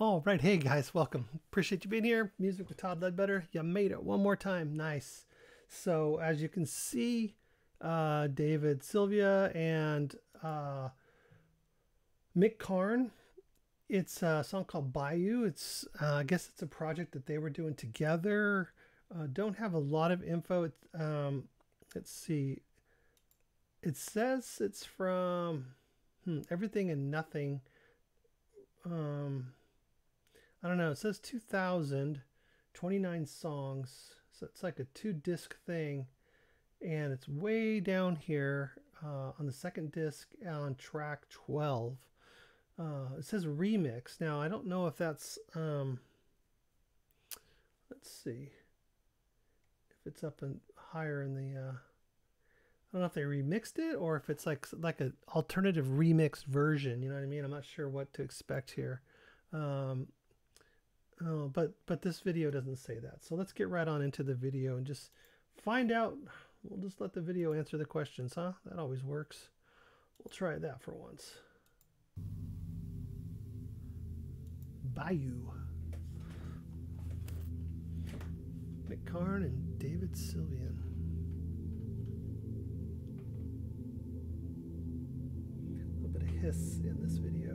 All right, hey guys, welcome. Appreciate you being here. Music with Todd Ledbetter. You made it one more time. Nice. So as you can see, uh, David Sylvian and uh, Mick Karn. It's a song called Bayou. It's uh, I guess it's a project that they were doing together. Uh, don't have a lot of info. Um, let's see. It says it's from hmm, Everything and Nothing. Um, I don't know. It says 2000, 29 songs. So it's like a two disc thing. And it's way down here uh, on the second disc on track 12. Uh, it says remix. Now, I don't know if that's, um, let's see, if it's up and higher in the, uh, I don't know if they remixed it or if it's like like an alternative remixed version. You know what I mean? I'm not sure what to expect here. Um, Oh, but but this video doesn't say that. So let's get right on into the video and just find out. We'll just let the video answer the questions, huh? That always works. We'll try that for once. Bayou. Mick Karn and David Sylvian. A little bit of hiss in this video.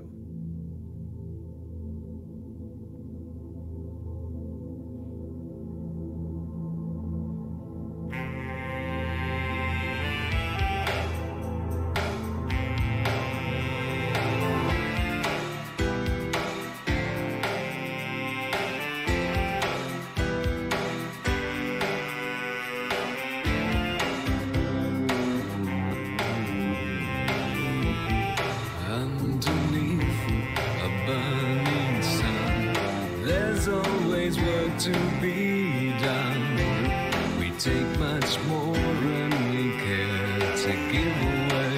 Always work to be done. We take much more than we care to give away.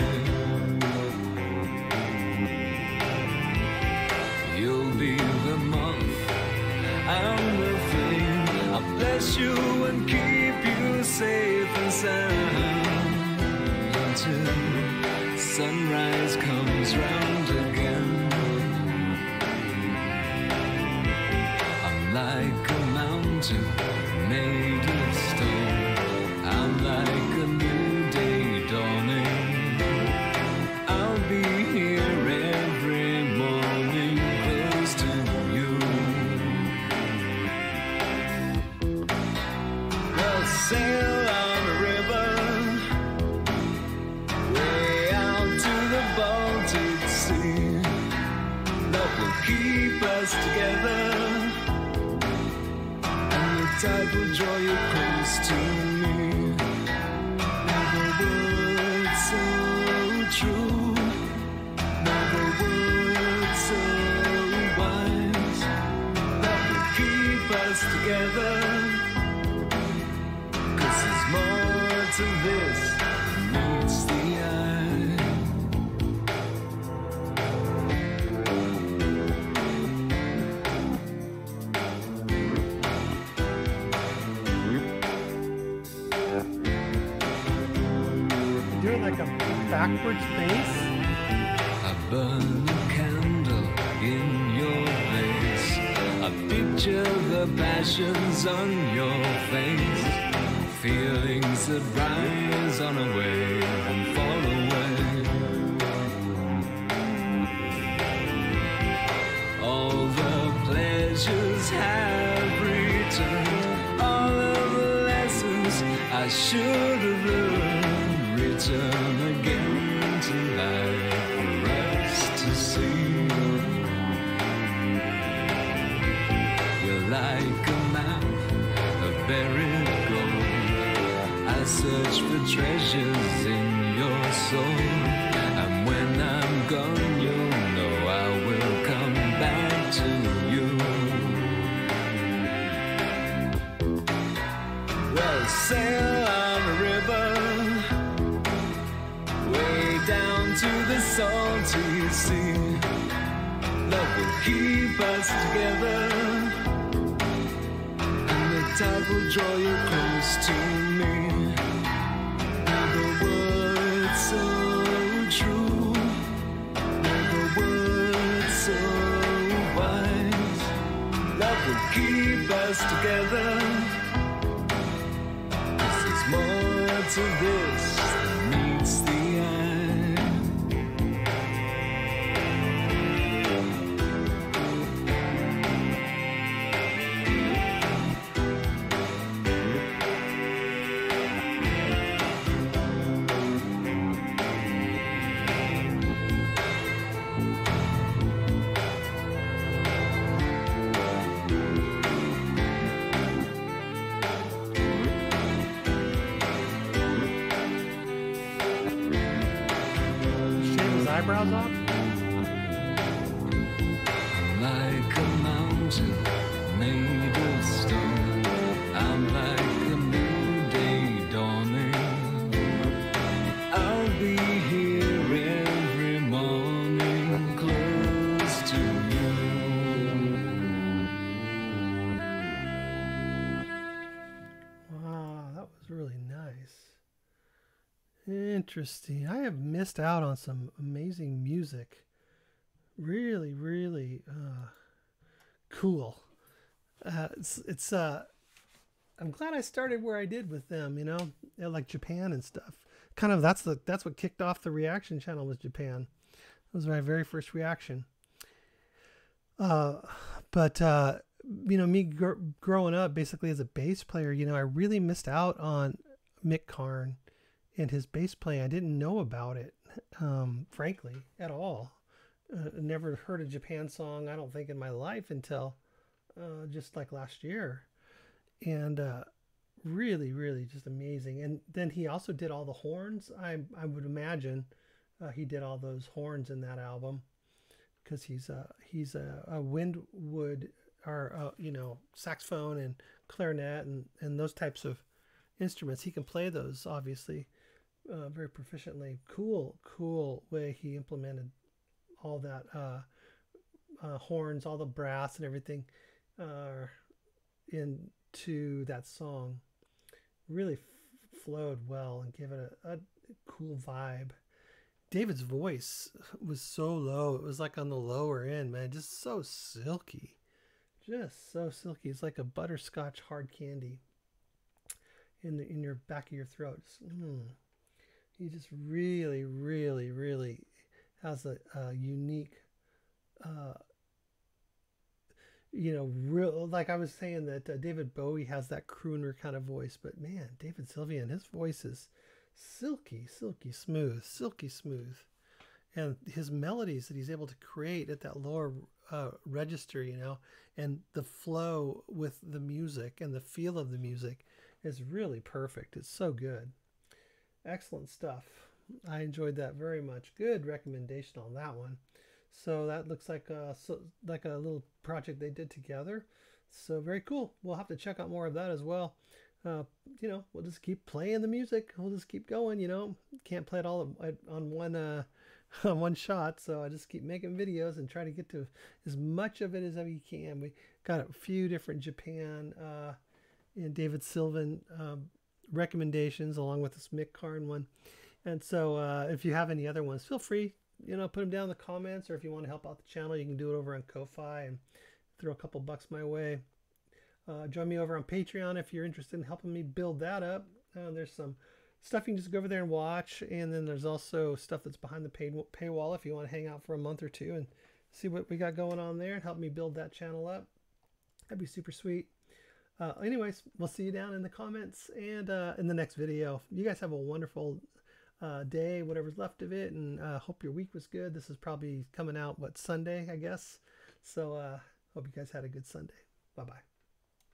You'll be the moth, I'm the flame. I'll bless you and keep you safe and sound until sunrise comes round like a mountain made of stone. I'm like a new day dawning. I'll be here every morning close to you. We'll sail on a river way out to the Baltic Sea. Love will keep us together, tide will draw you close to me. Never words never words. That keep us together. Backwards bass. I burn a candle in your place. I picture the passions on your face. Feelings that rise on a wave and fall away. All the pleasures have returned. All of the lessons I should have learned return search for treasures in your soul. And when I'm gone, you'll know I will come back to you. Well, sail on a river way down to the salty sea. Love will keep us together, and the tide will draw you close to me. Us together. Eyebrows off. like a mountain made of stone. I'm like a new day dawning. I'll be here every morning, close to you. Wow, that was really nice. Interesting. I have missed out on some amazing music. Really, really uh, cool. Uh, it's it's uh, I'm glad I started where I did with them. You know, like Japan and stuff. Kind of that's the that's what kicked off the reaction channel was Japan. That was my very first reaction. Uh, but uh, you know, me gr- growing up basically as a bass player, you know, I really missed out on Mick Karn and his bass playing. I didn't know about it, um, frankly, at all. Uh, never heard a Japan song, I don't think, in my life until uh, just like last year. And uh, really, really just amazing. And then he also did all the horns. I, I would imagine uh, he did all those horns in that album because he's a he's a, a windwood or uh, you know saxophone and clarinet and and those types of instruments. He can play those obviously uh, very proficiently. Cool, cool way he implemented all that uh, uh, horns, all the brass and everything uh, into that song. Really f- flowed well and gave it a, a cool vibe. David's voice was so low. It was like on the lower end, man. Just so silky. Just so silky. It's like a butterscotch hard candy in the in your back of your throat. Mm. He just really, really, really has a, a unique, uh, you know, real. Like I was saying that uh, David Bowie has that crooner kind of voice, but man, David Sylvian, his voice is silky, silky smooth, silky smooth, and his melodies that he's able to create at that lower uh, register, you know, and the flow with the music and the feel of the music is really perfect. It's so good. Excellent stuff. I enjoyed that very much. Good recommendation on that one. So that looks like a so, like a little project they did together. So very cool. We'll have to check out more of that as well. Uh, you know, we'll just keep playing the music. We'll just keep going. You know, can't play it all on one uh, on one shot. So I just keep making videos and try to get to as much of it as we can. We got a few different Japan uh, and David Sylvian um, recommendations along with this Mick Karn one. And so uh, if you have any other ones, feel free, you know, put them down in the comments, or if you want to help out the channel, you can do it over on Ko-Fi and throw a couple bucks my way. Uh, join me over on Patreon if you're interested in helping me build that up. Uh, there's some stuff you can just go over there and watch, and then there's also stuff that's behind the pay- paywall if you want to hang out for a month or two and see what we got going on there and help me build that channel up. That'd be super sweet. Uh, anyways, we'll see you down in the comments and uh, in the next video. You guys have a wonderful uh, day, whatever's left of it, and uh, hope your week was good. This is probably coming out, what, Sunday, I guess. So uh, hope you guys had a good Sunday. Bye bye.